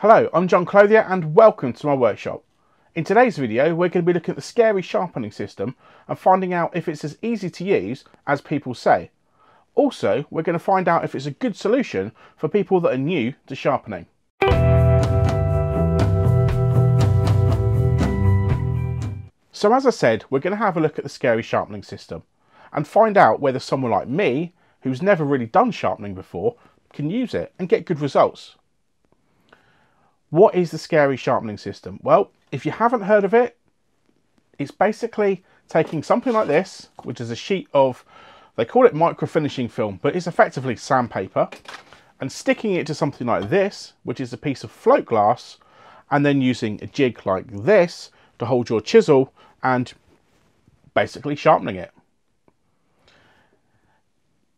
Hello, I'm John Clothier and welcome to my workshop. In today's video we're going to be looking at the scary sharpening system and finding out if it's as easy to use as people say. Also, we're going to find out if it's a good solution for people that are new to sharpening. So as I said, we're going to have a look at the scary sharpening system and find out whether someone like me, who's never really done sharpening before, can use it and get good results. What is the scary sharpening system? Well, if you haven't heard of it, it's basically taking something like this, which is a sheet of, they call it micro finishing film, but it's effectively sandpaper, and sticking it to something like this, which is a piece of float glass, and then using a jig like this to hold your chisel and basically sharpening it.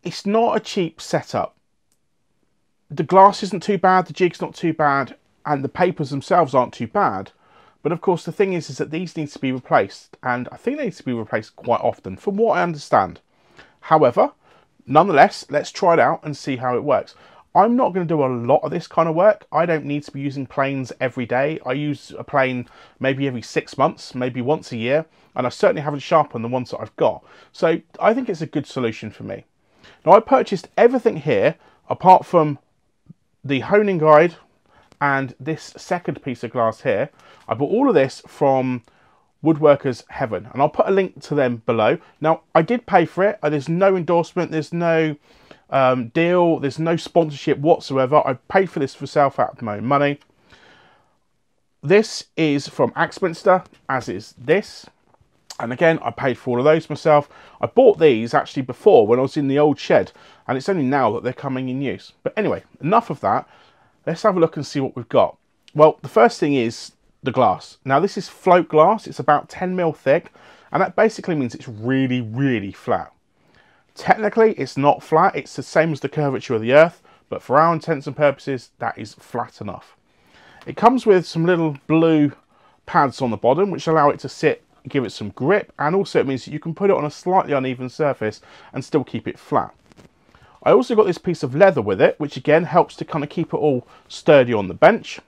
It's not a cheap setup. The glass isn't too bad, the jig's not too bad, and the papers themselves aren't too bad. But of course, the thing is, is that these need to be replaced, and I think they need to be replaced quite often, from what I understand. However, nonetheless, let's try it out and see how it works. I'm not going to do a lot of this kind of work. I don't need to be using planes every day. I use a plane maybe every six months, maybe once a year, and I certainly haven't sharpened the ones that I've got. So I think it's a good solution for me. Now I purchased everything here apart from the honing guide and this second piece of glass here. I bought all of this from Woodworkers Heaven and I'll put a link to them below. Now I did pay for it. And there's no endorsement, there's no um, deal, there's no sponsorship whatsoever. I paid for this for self out of my own money. This is from Axminster, as is this. And again, I paid for all of those myself. I bought these actually before when I was in the old shed, and it's only now that they're coming in use. But anyway, enough of that. Let's have a look and see what we've got. Well, the first thing is the glass. Now this is float glass, it's about 10 mil thick, and that basically means it's really, really flat. Technically, it's not flat, it's the same as the curvature of the earth, but for our intents and purposes, that is flat enough. It comes with some little blue pads on the bottom, which allow it to sit, give it some grip, and also it means that you can put it on a slightly uneven surface and still keep it flat. I also got this piece of leather with it, which again helps to kind of keep it all sturdy on the bench.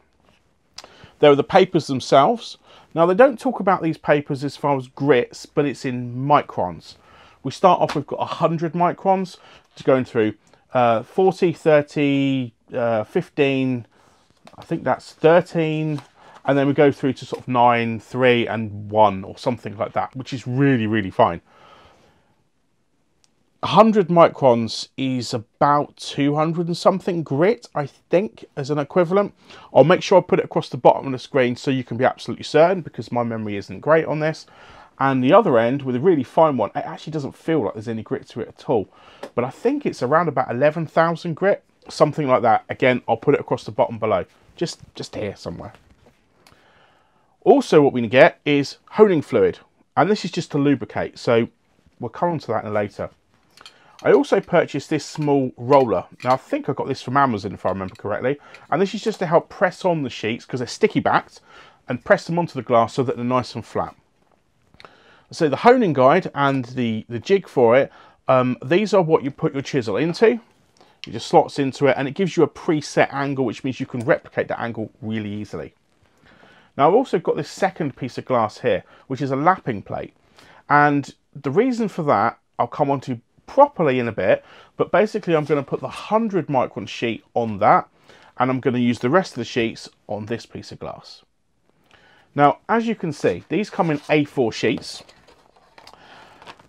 There are the papers themselves. Now they don't talk about these papers as far as grits, but it's in microns. We start off, we've got 100 microns, to going through uh, 40, 30, uh, 15, I think that's 13, and then we go through to sort of 9, 3 and 1 or something like that, which is really, really fine. 100 microns is about 200 and something grit, I think, as an equivalent. I'll make sure I put it across the bottom of the screen so you can be absolutely certain because my memory isn't great on this. And the other end, with a really fine one, it actually doesn't feel like there's any grit to it at all. But I think it's around about 11,000 grit, something like that. Again, I'll put it across the bottom below, just, just here somewhere. Also what we get is honing fluid, and this is just to lubricate, so we'll come on to that later. I also purchased this small roller. Now I think I got this from Amazon if I remember correctly. And this is just to help press on the sheets because they're sticky backed and press them onto the glass so that they're nice and flat. So the honing guide and the, the jig for it, um, these are what you put your chisel into. It just slots into it and it gives you a preset angle which means you can replicate that angle really easily. Now I've also got this second piece of glass here which is a lapping plate and the reason for that I'll come on to properly in a bit, but basically I'm going to put the 100 micron sheet on that, and I'm going to use the rest of the sheets on this piece of glass. Now, as you can see, these come in A4 sheets,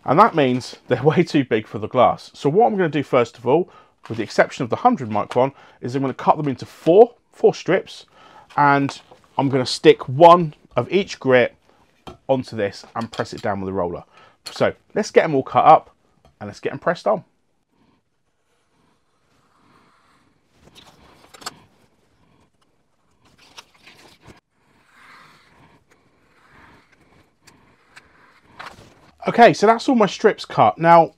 and that means they're way too big for the glass. So what I'm going to do first of all, with the exception of the 100 micron, is I'm going to cut them into four, four strips, and I'm going to stick one of each grit onto this and press it down with a roller. So let's get them all cut up and let's get them pressed on. Okay, so that's all my strips cut. Now,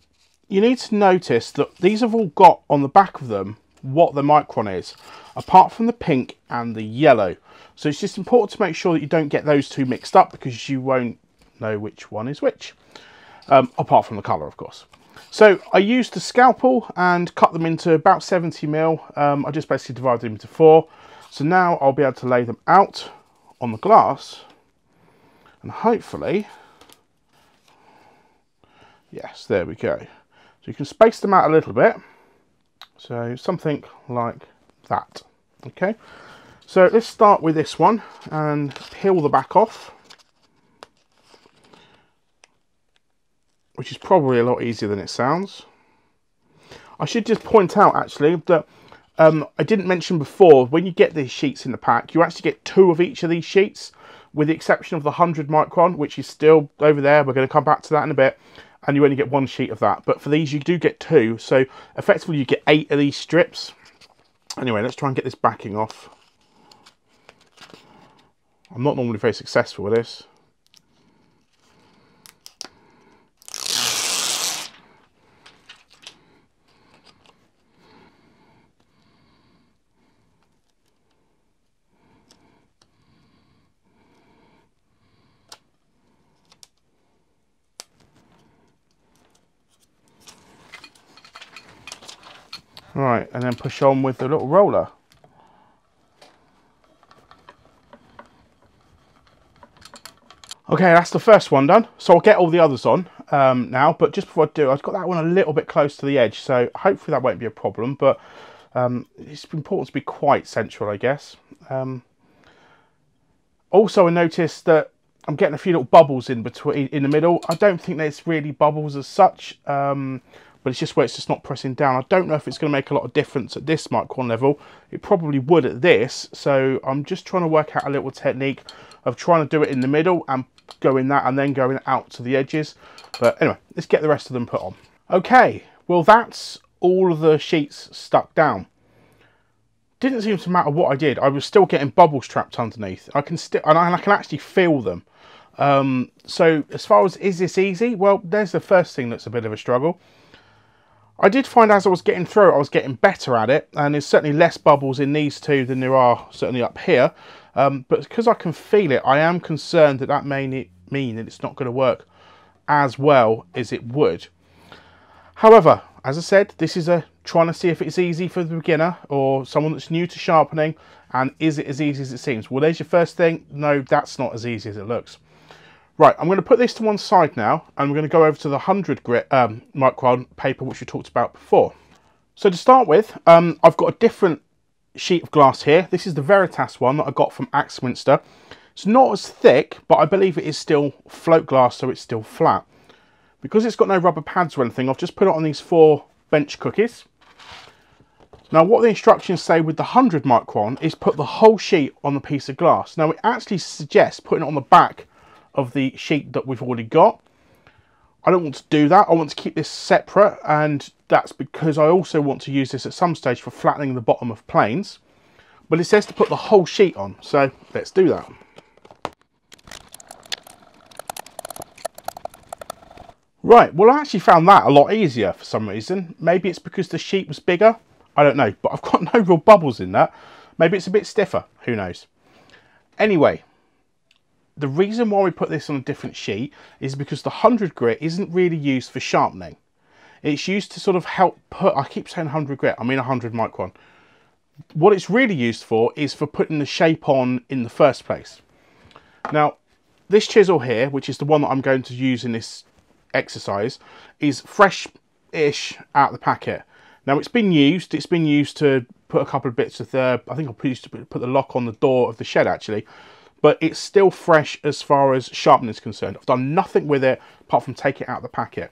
you need to notice that these have all got on the back of them what the micron is, apart from the pink and the yellow. So it's just important to make sure that you don't get those two mixed up because you won't know which one is which, um, apart from the colour, of course. So I used the scalpel and cut them into about 70 mil. Um, I just basically divided them into four. So now I'll be able to lay them out on the glass and hopefully, yes, there we go. So you can space them out a little bit. So something like that, okay? So let's start with this one and peel the back off. Which is probably a lot easier than it sounds. I should just point out actually that um, I didn't mention before, when you get these sheets in the pack, you actually get two of each of these sheets, with the exception of the 100 micron, which is still over there. We're going to come back to that in a bit. And you only get one sheet of that. But for these, you do get two. So effectively, you get eight of these strips. Anyway, let's try and get this backing off. I'm not normally very successful with this. Right, push on with the little roller. Okay, that's the first one done. So I'll get all the others on um, now, but just before I do, I've got that one a little bit close to the edge, so hopefully that won't be a problem, but um, it's important to be quite central, I guess. Um, also, I noticed that I'm getting a few little bubbles in between in the middle. I don't think there's really bubbles as such. Um, but it's just where it's just not pressing down. I don't know if it's going to make a lot of difference at this micron level. It probably would at this, so I'm just trying to work out a little technique of trying to do it in the middle and going that and then going out to the edges. But anyway, let's get the rest of them put on. Okay, well that's all of the sheets stuck down. Didn't seem to matter what I did. I was still getting bubbles trapped underneath. I can still, and I can actually feel them. Um, so as far as is this easy? Well, there's the first thing that's a bit of a struggle. I did find as I was getting through it, I was getting better at it, and there's certainly less bubbles in these two than there are certainly up here. Um, but because I can feel it, I am concerned that that may mean that it's not going to work as well as it would. However, as I said, this is a trying to see if it's easy for the beginner or someone that's new to sharpening, and is it as easy as it seems? Well, there's your first thing. No, that's not as easy as it looks. Right, I'm going to put this to one side now, and we're going to go over to the 100 grit um, micron paper, which we talked about before. So to start with, um, I've got a different sheet of glass here. This is the Veritas one that I got from Axminster. It's not as thick, but I believe it is still float glass, so it's still flat. Because it's got no rubber pads or anything, I've just put it on these four bench cookies. Now what the instructions say with the 100 micron is put the whole sheet on the piece of glass. Now it actually suggests putting it on the back of the sheet that we've already got. I don't want to do that. I want to keep this separate and that's because I also want to use this at some stage for flattening the bottom of planes. But it says to put the whole sheet on, so let's do that. Right, well I actually found that a lot easier for some reason. Maybe it's because the sheet was bigger. I don't know, but I've got no real bubbles in that. Maybe it's a bit stiffer, who knows. Anyway, the reason why we put this on a different sheet is because the 100 grit isn't really used for sharpening. It's used to sort of help put, I keep saying 100 grit, I mean 100 micron. What it's really used for is for putting the shape on in the first place. Now, this chisel here, which is the one that I'm going to use in this exercise, is fresh-ish out of the packet. Now, it's been used, it's been used to put a couple of bits of the, I think I to put the lock on the door of the shed actually, but it's still fresh as far as sharpening is concerned. I've done nothing with it apart from take it out of the packet.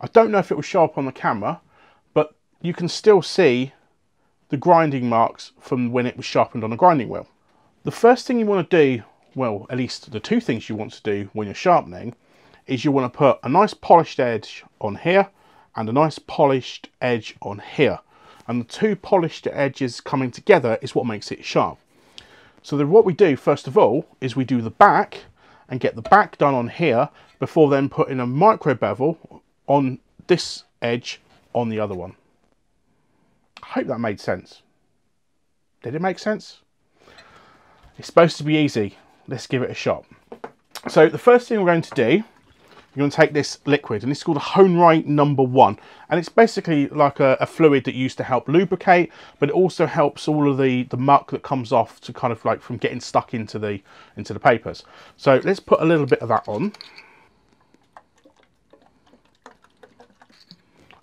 I don't know if it will show up on the camera, but you can still see the grinding marks from when it was sharpened on a grinding wheel. The first thing you want to do, well, at least the two things you want to do when you're sharpening, is you want to put a nice polished edge on here and a nice polished edge on here. And the two polished edges coming together is what makes it sharp. So then what we do first of all is we do the back and get the back done on here before then putting a micro bevel on this edge on the other one. I hope that made sense. Did it make sense? It's supposed to be easy. Let's give it a shot. So the first thing we're going to do you're going to take this liquid, and it's called a Honrite number one. And it's basically like a, a, fluid that used to help lubricate, but it also helps all of the, the muck that comes off to kind of like from getting stuck into the, into the papers. So let's put a little bit of that on.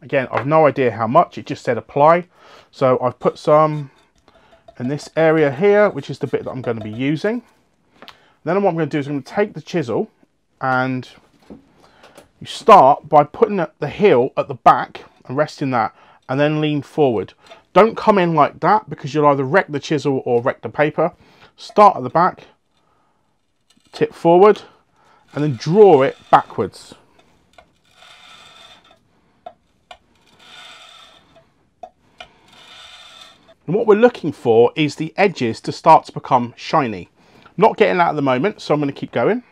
Again, I've no idea how much, it just said apply. So I've put some in this area here, which is the bit that I'm going to be using. Then what I'm going to do is I'm going to take the chisel and you start by putting the heel at the back and resting that and then lean forward. Don't come in like that because you'll either wreck the chisel or wreck the paper. Start at the back, tip forward and then draw it backwards. And what we're looking for is the edges to start to become shiny. Not getting that at the moment, so I'm going to keep going.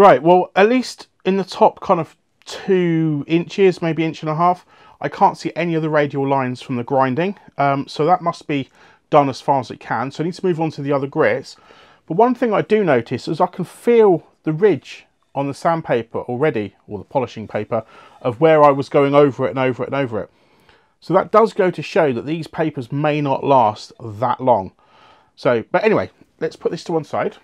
Right, well, at least in the top kind of two inches, maybe inch and a half, I can't see any of the radial lines from the grinding. Um, so that must be done as far as it can. So I need to move on to the other grits. But one thing I do notice is I can feel the ridge on the sandpaper already, or the polishing paper, of where I was going over it and over it and over it. So that does go to show that these papers may not last that long. So, but anyway, let's put this to one side.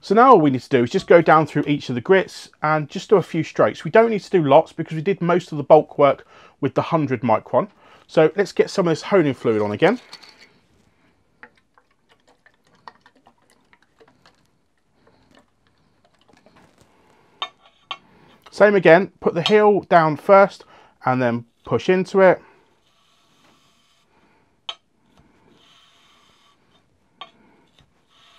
So now all we need to do is just go down through each of the grits and just do a few strokes. We don't need to do lots because we did most of the bulk work with the 100 micron. So let's get some of this honing fluid on again. Same again, put the heel down first and then push into it.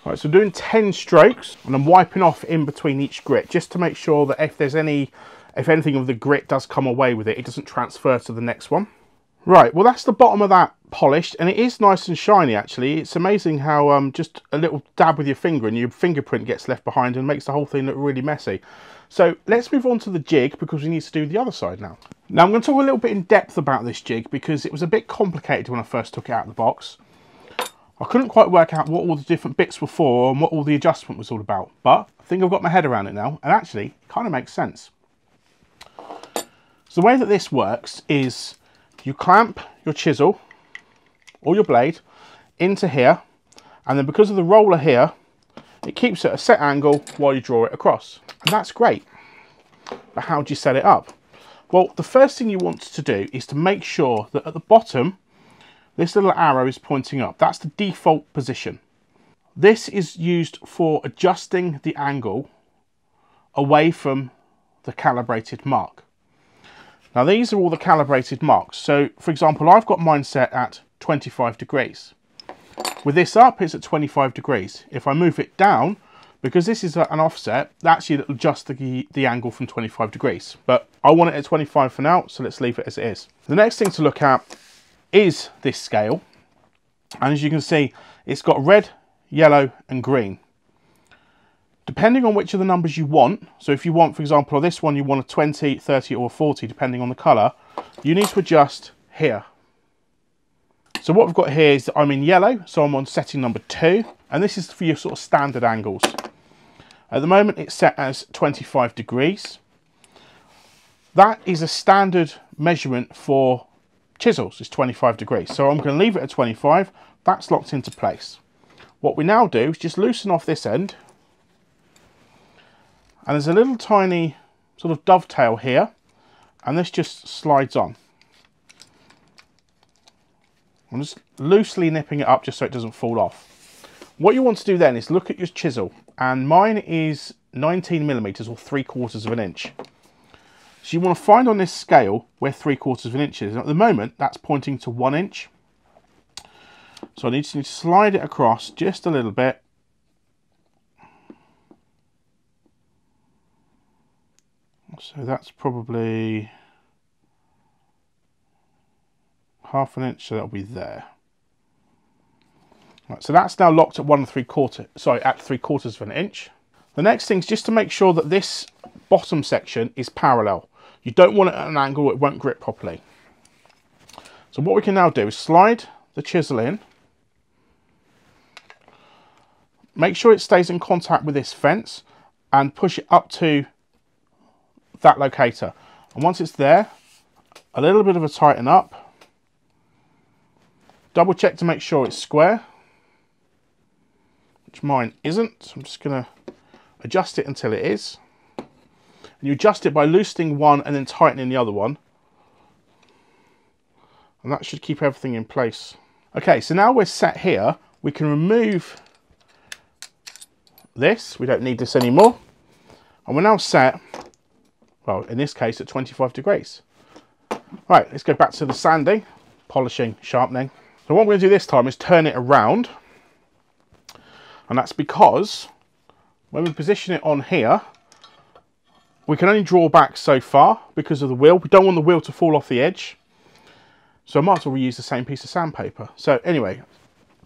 Right, so doing 10 strokes and I'm wiping off in between each grit just to make sure that if there's any, if anything of the grit does come away with it, it doesn't transfer to the next one. Right, well that's the bottom of that polished and it is nice and shiny actually. It's amazing how um, just a little dab with your finger and your fingerprint gets left behind and makes the whole thing look really messy. So let's move on to the jig because we need to do the other side now. Now I'm going to talk a little bit in depth about this jig because it was a bit complicated when I first took it out of the box. I couldn't quite work out what all the different bits were for and what all the adjustment was all about, but I think I've got my head around it now and actually it kind of makes sense. So the way that this works is you clamp your chisel or your blade into here and then because of the roller here it keeps it at a set angle while you draw it across. And that's great. But how do you set it up? Well, the first thing you want to do is to make sure that at the bottom, this little arrow is pointing up. That's the default position. This is used for adjusting the angle away from the calibrated mark. Now these are all the calibrated marks. So for example, I've got mine set at 25 degrees. With this up, it's at 25 degrees. If I move it down, because this is an offset, actually it'll adjust the, the angle from 25 degrees. But I want it at 25 for now, so let's leave it as it is. The next thing to look at is this scale. And as you can see, it's got red, yellow and green. Depending on which of the numbers you want, so if you want, for example, this one, you want a 20, 30 or 40, depending on the colour, you need to adjust here. So what we've got here is that I'm in yellow, so I'm on setting number two, and this is for your sort of standard angles. At the moment it's set as 25 degrees. That is a standard measurement for chisels, is 25 degrees. So I'm going to leave it at 25, that's locked into place. What we now do is just loosen off this end, and there's a little tiny sort of dovetail here, and this just slides on. I'm just loosely nipping it up just so it doesn't fall off. What you want to do then is look at your chisel and mine is 19 millimeters or three quarters of an inch. So you want to find on this scale where three quarters of an inch is. At the moment, that's pointing to one inch. So I need to slide it across just a little bit. So that's probably half an inch, so that'll be there. Right, so that's now locked at one and three quarter, sorry, at three quarters of an inch. The next thing is just to make sure that this bottom section is parallel. You don't want it at an angle, it won't grip properly. So what we can now do is slide the chisel in. make sure it stays in contact with this fence and push it up to that locator. And once it's there, a little bit of a tighten up. Double check to make sure it's square, which mine isn't. So I'm just going to adjust it until it is. And you adjust it by loosening one and then tightening the other one. And that should keep everything in place. Okay, so now we're set here, we can remove this. We don't need this anymore. And we're now set, well, in this case, at 25 degrees. Right, let's go back to the sanding, polishing, sharpening. So what we're going to do this time is turn it around. And that's because when we position it on here, we can only draw back so far because of the wheel. We don't want the wheel to fall off the edge. So I might as well reuse the same piece of sandpaper. So anyway,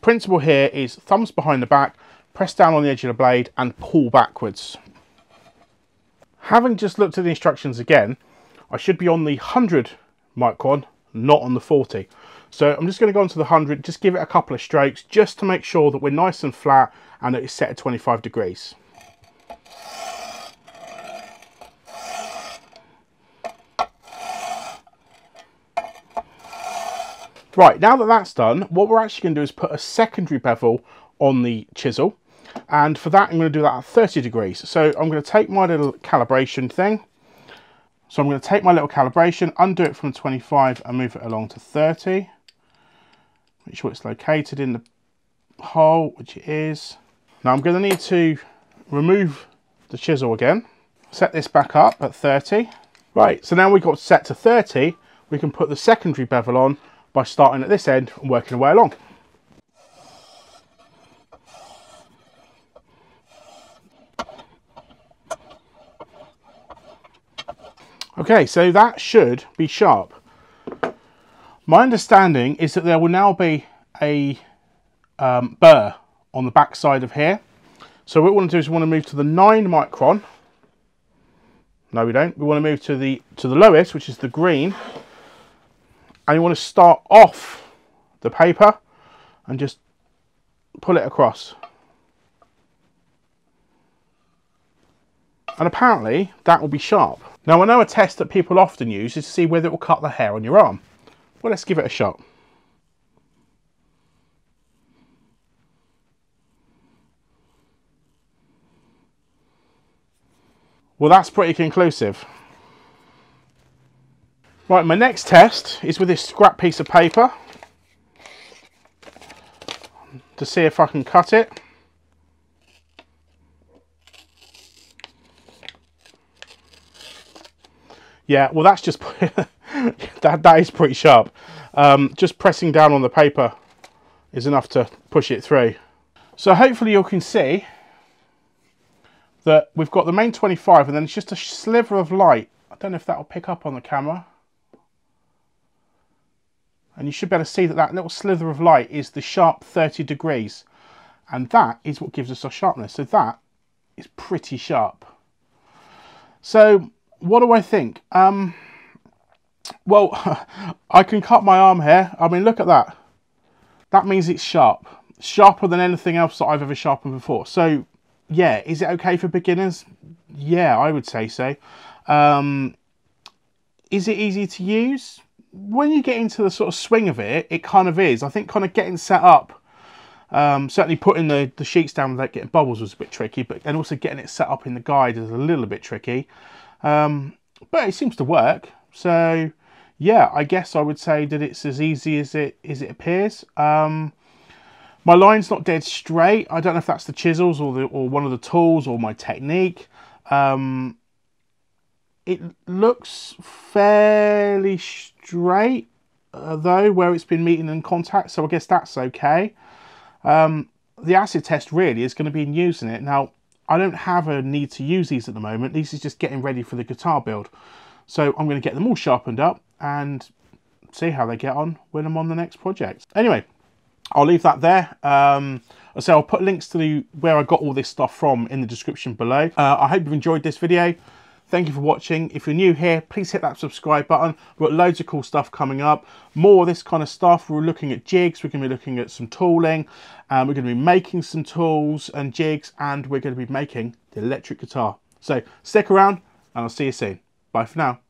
principle here is thumbs behind the back, press down on the edge of the blade and pull backwards. Having just looked at the instructions again, I should be on the 100 micron, not on the 40. So I'm just going to go into the 100, just give it a couple of strokes, just to make sure that we're nice and flat and that it's set at 25 degrees. Right, now that that's done, what we're actually going to do is put a secondary bevel on the chisel. And for that, I'm going to do that at 30 degrees. So I'm going to take my little calibration thing. So I'm going to take my little calibration, undo it from 25 and move it along to 30. Make sure it's located in the hole, which it is. Now I'm going to need to remove the chisel again. Set this back up at 30. Right, so now we've got set to 30, we can put the secondary bevel on by starting at this end and working away along. Okay, so that should be sharp. My understanding is that there will now be a um, burr on the back side of here. So what we want to do is we want to move to the 9 micron. No, we don't. We want to move to the to the lowest, which is the green, and you want to start off the paper and just pull it across. And apparently that will be sharp. Now I know a test that people often use is to see whether it will cut the hair on your arm. Well, let's give it a shot. Well, that's pretty conclusive. Right, my next test is with this scrap piece of paper to see if I can cut it. Yeah, well that's just, that, that is pretty sharp. Um, just pressing down on the paper is enough to push it through. So hopefully you can see that we've got the main 25 and then it's just a sliver of light. I don't know if that will pick up on the camera. And you should be able to see that that little slither of light is the sharp 30 degrees. And that is what gives us our sharpness. So that is pretty sharp. So what do I think? Um, well, I can cut my arm here. I mean, look at that. That means it's sharp. Sharper than anything else that I've ever sharpened before. So, yeah, is it okay for beginners? Yeah, I would say so. Um, is it easy to use? When you get into the sort of swing of it, it kind of is. I think kind of getting set up, um, certainly putting the, the sheets down without getting bubbles was a bit tricky, but and also getting it set up in the guide is a little bit tricky. Um, but it seems to work. So yeah, I guess I would say that it's as easy as it as it appears. Um, my line's not dead straight. I don't know if that's the chisels or the or one of the tools or my technique. Um, it looks fairly straight uh, though where it's been meeting in contact so I guess that's okay. Um, the acid test really is going to be in using it. Now I don't have a need to use these at the moment. This is just getting ready for the guitar build. So I'm going to get them all sharpened up and see how they get on when I'm on the next project. Anyway I'll leave that there. Um, so I'll put links to the where I got all this stuff from in the description below. Uh, I hope you've enjoyed this video thank you for watching. If you're new here, please hit that subscribe button. We've got loads of cool stuff coming up. More of this kind of stuff. We're looking at jigs. We're going to be looking at some tooling. Um, we're going to be making some tools and jigs. And we're going to be making the electric guitar. So stick around and I'll see you soon. Bye for now.